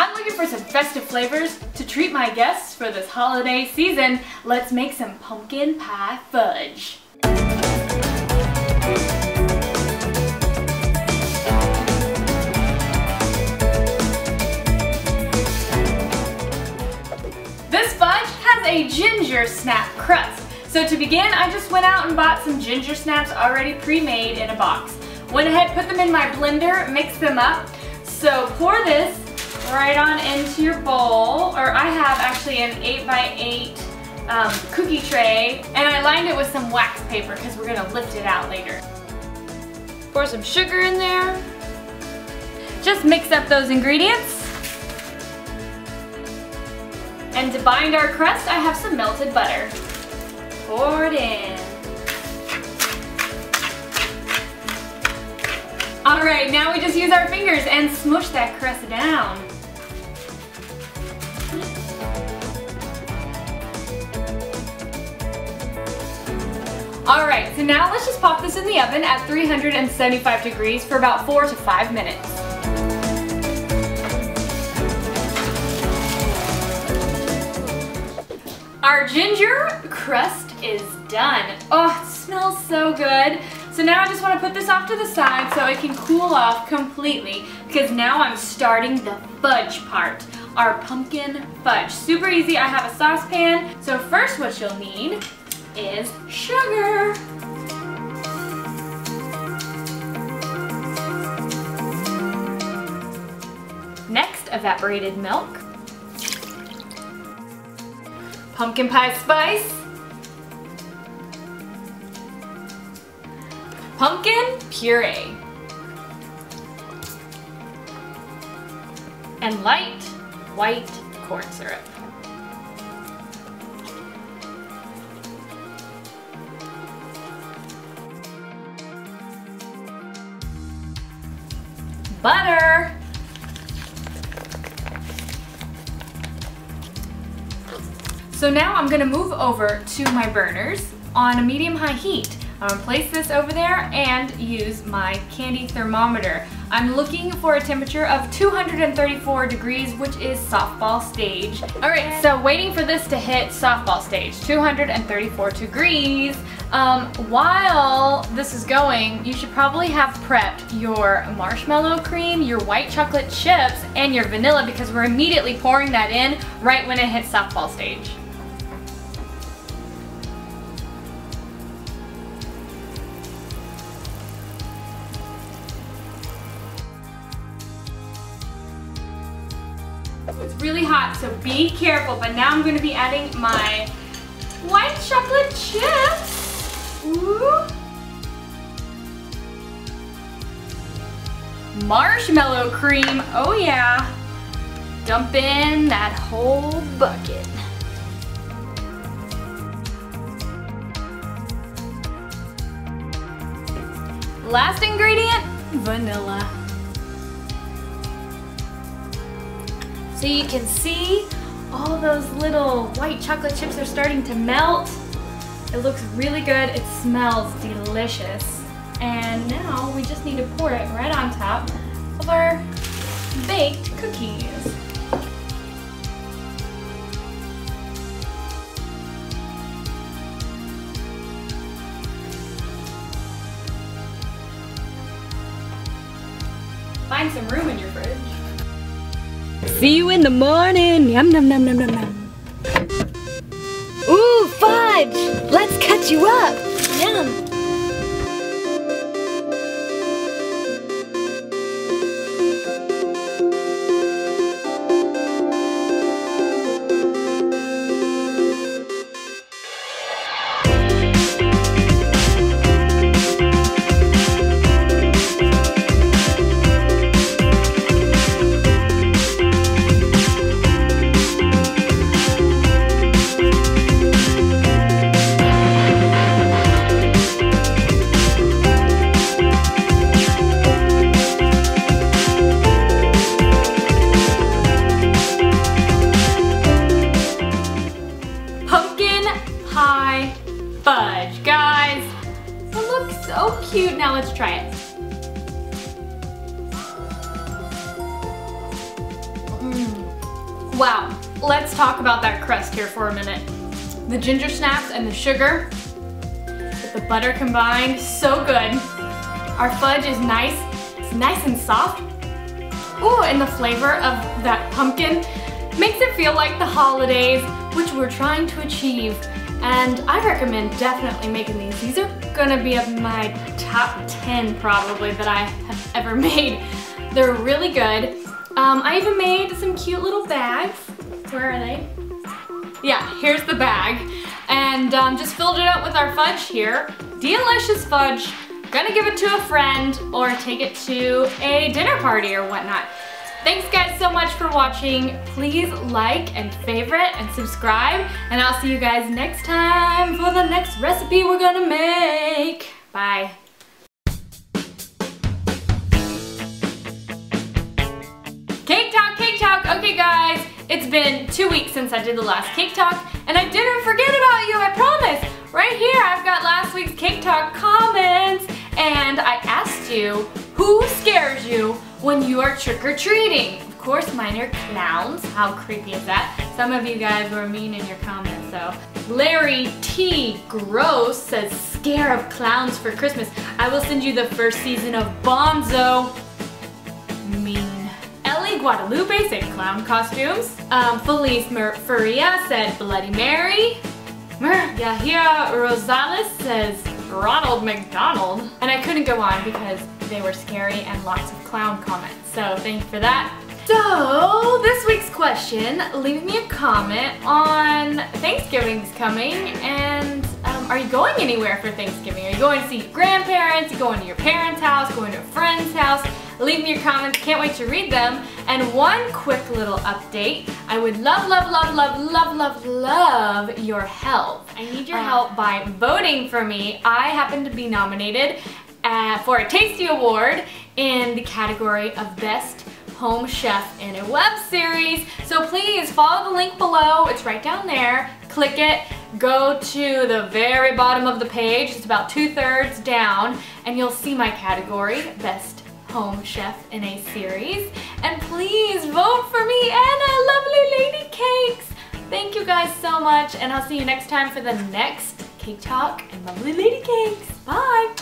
I'm looking for some festive flavors to treat my guests for this holiday season. Let's make some pumpkin pie fudge. This fudge has a ginger snap crust. So to begin, I just went out and bought some ginger snaps already pre-made in a box. Went ahead, put them in my blender, mix them up. So pour this right on into your bowl, or I have actually an 8x8 um, cookie tray, and I lined it with some wax paper because we're gonna lift it out later. Pour some sugar in there. Just mix up those ingredients. And to bind our crust, I have some melted butter. Pour it in. All right, now we just use our fingers and smush that crust down. All right, so now let's just pop this in the oven at 375 degrees for about four to five minutes. Our ginger crust is done. Oh, it smells so good. So now I just want to put this off to the side so it can cool off completely because now I'm starting the fudge part, our pumpkin fudge. Super easy, I have a saucepan. So first what you'll need is sugar. Next, evaporated milk. Pumpkin pie spice. Pumpkin puree. And light white corn syrup. Butter. So now I'm gonna move over to my burners on a medium-high heat. I'm gonna place this over there and use my candy thermometer. I'm looking for a temperature of 234 degrees, which is softball stage. All right, so waiting for this to hit softball stage, 234 degrees. Um, while this is going, you should probably have prepped your marshmallow cream, your white chocolate chips, and your vanilla because we're immediately pouring that in right when it hits softball stage. It's really hot, so be careful. But now I'm gonna be adding my white chocolate chips. Ooh. Marshmallow cream, oh yeah. Dump in that whole bucket. Last ingredient, vanilla. So you can see all those little white chocolate chips are starting to melt. It looks really good. It smells delicious. And now we just need to pour it right on top of our baked cookies. Find some room in your fridge. See you in the morning. Yum, num, num, num, num, num. Ooh, fudge! Let's cut you up. Yum. so cute. Now let's try it. Mm. Wow, let's talk about that crust here for a minute. The ginger snaps and the sugar with the butter combined, so good. Our fudge is nice, it's nice and soft. Ooh, and the flavor of that pumpkin makes it feel like the holidays, which we're trying to achieve. And I recommend definitely making these. These are gonna be of my top 10 probably that I have ever made. They're really good. Um, I even made some cute little bags. Where are they? Yeah, here's the bag. And um, just filled it up with our fudge here. Delicious fudge. Gonna give it to a friend or take it to a dinner party or whatnot. Thanks guys so much for watching. Please like and favorite and subscribe. And I'll see you guys next time for the next recipe we're gonna make. Bye. Cake Talk, Cake Talk. Okay guys, it's been two weeks since I did the last Cake Talk and I didn't forget about you, I promise. Right here, I've got last week's Cake Talk comments and I asked you, who scares you when you are trick-or-treating? Of course, mine are clowns. How creepy is that? Some of you guys were mean in your comments, so. Larry T. Gross says, scare of clowns for Christmas. I will send you the first season of Bonzo. Mean. Ellie Guadalupe said clown costumes. Um, Felice Mer said Bloody Mary. Mer Yahia Rosales says Ronald McDonald. And I couldn't go on because they were scary and lots of clown comments. So thank you for that. So this week's question, leave me a comment on Thanksgiving's coming and um, are you going anywhere for Thanksgiving? Are you going to see your grandparents? Are you going to your parents' house? Going to a friend's house? Leave me your comments. Can't wait to read them. And one quick little update. I would love, love, love, love, love, love, love your help. I need your help by voting for me. I happen to be nominated uh, for a Tasty Award in the category of Best Home Chef in a Web Series. So please follow the link below. It's right down there. Click it. Go to the very bottom of the page. It's about two thirds down and you'll see my category, Best Home Chef in a Series. And please vote for me and a lovely lady cakes. Thank you guys so much and I'll see you next time for the next Cake Talk and Lovely Lady Cakes. Bye!